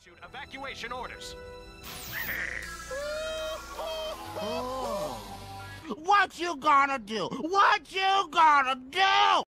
Issued evacuation orders. What you gonna do? What you gonna do?